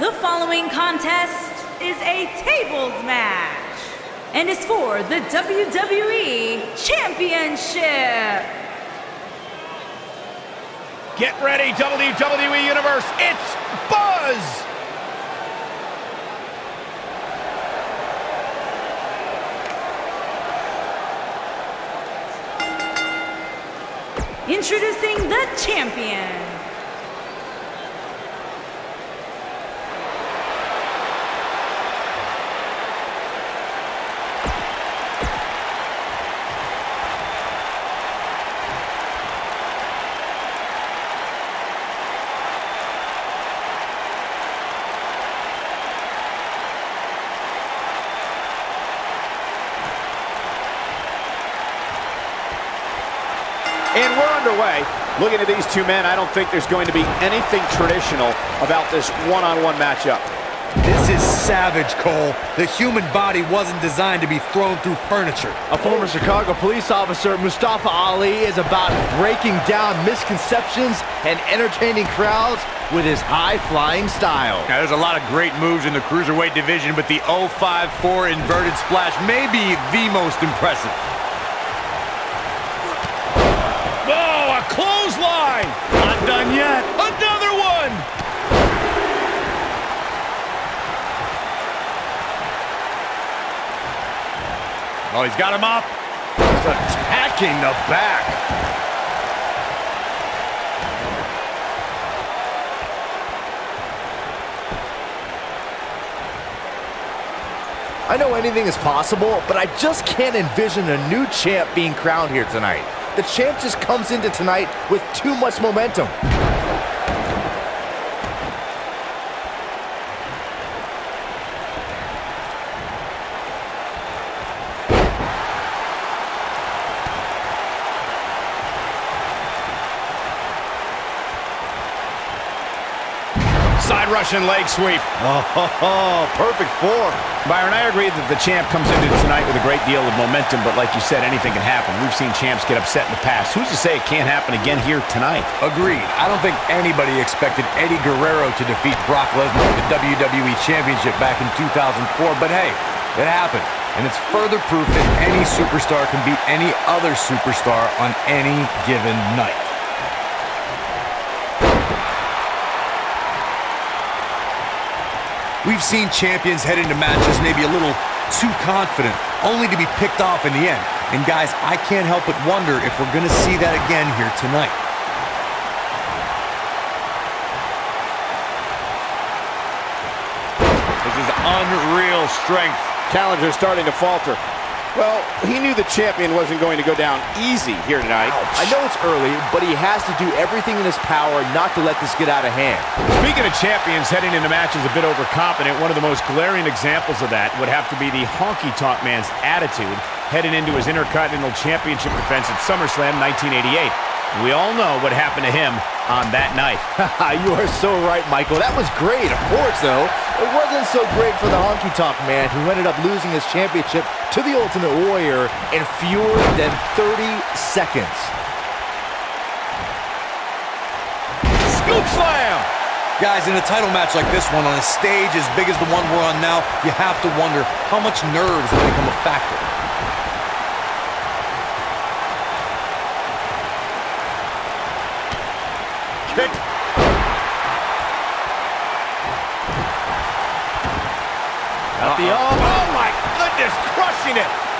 The following contest is a tables match and is for the WWE Championship. Get ready, WWE Universe. It's Buzz! Introducing the champion. And we're underway. Looking at these two men, I don't think there's going to be anything traditional about this one-on-one -on -one matchup. This is savage, Cole. The human body wasn't designed to be thrown through furniture. A former Chicago police officer, Mustafa Ali, is about breaking down misconceptions and entertaining crowds with his high-flying style. Now, there's a lot of great moves in the Cruiserweight division, but the 054 inverted splash may be the most impressive. Clothesline. Not done yet. Another one. Oh, he's got him up. He's attacking the back. I know anything is possible, but I just can't envision a new champ being crowned here tonight. The champ just comes into tonight with too much momentum. Russian leg sweep. Oh, perfect form. Byron, I agree that the champ comes into tonight with a great deal of momentum, but like you said, anything can happen. We've seen champs get upset in the past. Who's to say it can't happen again here tonight? Agreed. I don't think anybody expected Eddie Guerrero to defeat Brock Lesnar for the WWE Championship back in 2004, but hey, it happened. And it's further proof that any superstar can beat any other superstar on any given night. We've seen champions head into matches maybe a little too confident, only to be picked off in the end. And guys, I can't help but wonder if we're going to see that again here tonight. This is unreal strength. Challenger starting to falter. Well, he knew the champion wasn't going to go down easy here tonight. I know it's early, but he has to do everything in his power not to let this get out of hand. Speaking of champions heading into matches a bit overconfident, one of the most glaring examples of that would have to be the Honky Tonk Man's attitude heading into his Intercontinental Championship defense at SummerSlam 1988. We all know what happened to him on that night. you are so right, Michael. That was great. Of course, though, it wasn't so great for the Honky Tonk Man, who ended up losing his championship to the Ultimate Warrior in fewer than 30 seconds. Scoop slam! Guys, in a title match like this one, on a stage as big as the one we're on now, you have to wonder how much nerves will become a factor. Kick. Got the oh, oh my goodness, crushing it.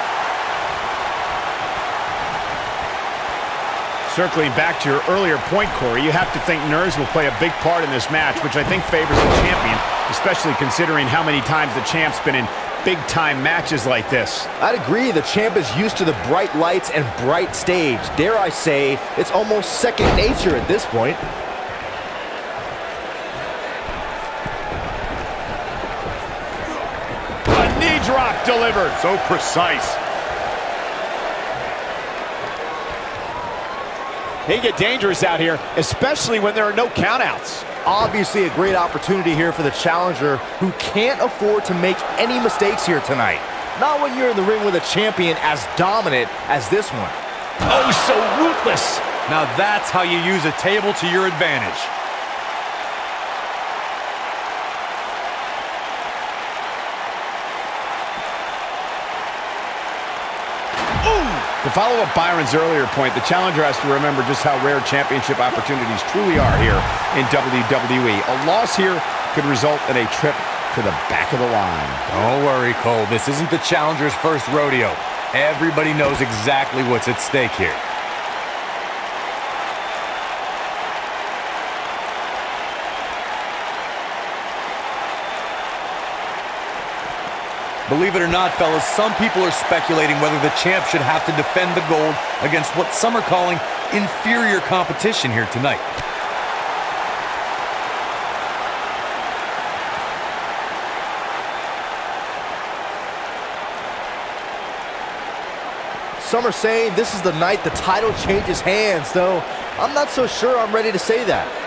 Circling back to your earlier point, Corey, you have to think nerves will play a big part in this match, which I think favors the champion, especially considering how many times the champ's been in big-time matches like this. I'd agree. The champ is used to the bright lights and bright stage. Dare I say, it's almost second nature at this point. A knee drop delivered. So precise. They get dangerous out here, especially when there are no countouts. Obviously a great opportunity here for the challenger who can't afford to make any mistakes here tonight. Not when you're in the ring with a champion as dominant as this one. Oh, so ruthless. Now that's how you use a table to your advantage. To follow up Byron's earlier point, the challenger has to remember just how rare championship opportunities truly are here in WWE. A loss here could result in a trip to the back of the line. Don't worry, Cole. This isn't the challenger's first rodeo. Everybody knows exactly what's at stake here. Believe it or not, fellas, some people are speculating whether the champ should have to defend the gold against what some are calling inferior competition here tonight. Some are saying this is the night the title changes hands, though I'm not so sure I'm ready to say that.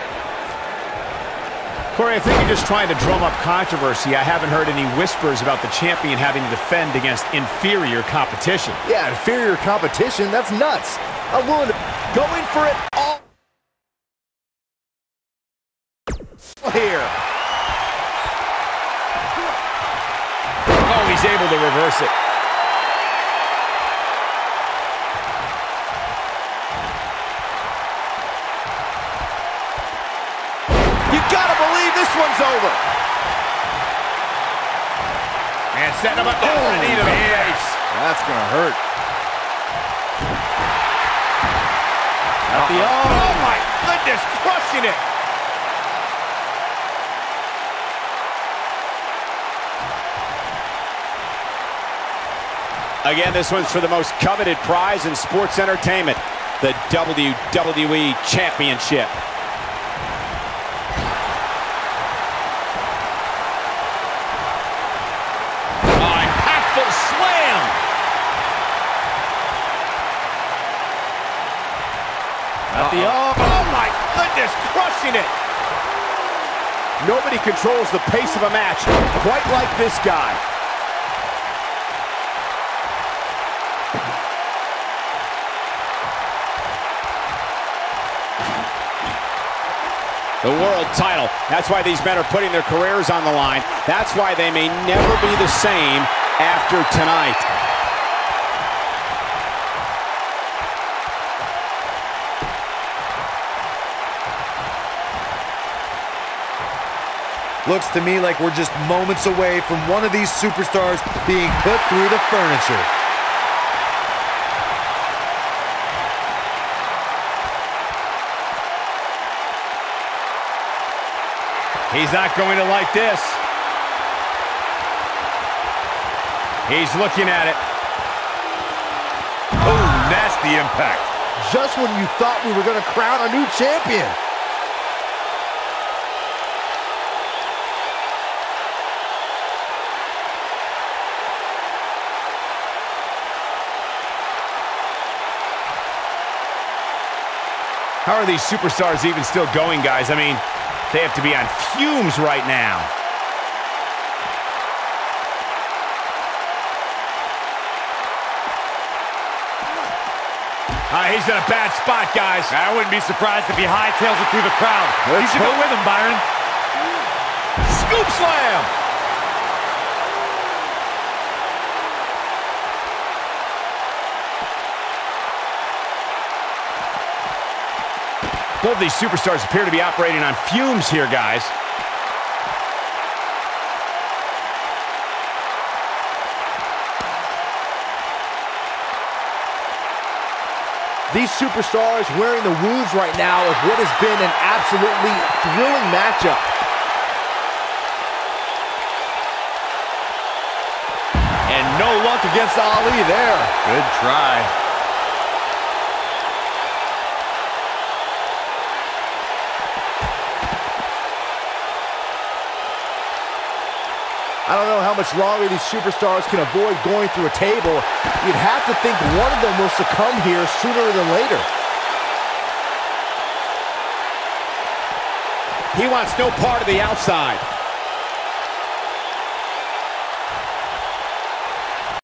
Corey, I think you're just trying to drum up controversy. I haven't heard any whispers about the champion having to defend against inferior competition. Yeah, inferior competition, that's nuts. I'm willing to... Going for it all... Here. Oh, he's able to reverse it. Over. And setting him up there oh, knee to the face. That's going to hurt. Uh -oh. oh, my goodness, crushing it. Again, this one's for the most coveted prize in sports entertainment, the WWE Championship. It. Nobody controls the pace of a match quite like this guy. The world title. That's why these men are putting their careers on the line. That's why they may never be the same after tonight. Looks to me like we're just moments away from one of these superstars being put through the furniture. He's not going to like this. He's looking at it. Oh, nasty impact. Just when you thought we were going to crown a new champion. How are these superstars even still going, guys? I mean, they have to be on fumes right now. Uh, he's in a bad spot, guys. I wouldn't be surprised if he hightails it through the crowd. Let's you should go with him, Byron. Scoop slam! Both of these superstars appear to be operating on fumes here, guys. These superstars wearing the wounds right now of what has been an absolutely thrilling matchup. And no luck against Ali there. Good try. I don't know how much longer these superstars can avoid going through a table. You'd have to think one of them will succumb here sooner than later. He wants no part of the outside.